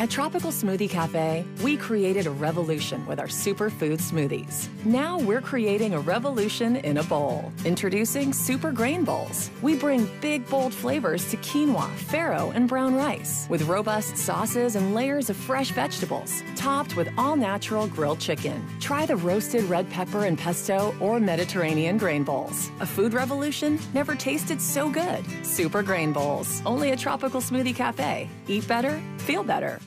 At Tropical Smoothie Cafe, we created a revolution with our superfood smoothies. Now we're creating a revolution in a bowl. Introducing Super Grain Bowls. We bring big, bold flavors to quinoa, farro, and brown rice with robust sauces and layers of fresh vegetables, topped with all natural grilled chicken. Try the roasted red pepper and pesto or Mediterranean grain bowls. A food revolution never tasted so good. Super Grain Bowls, only at Tropical Smoothie Cafe. Eat better, feel better.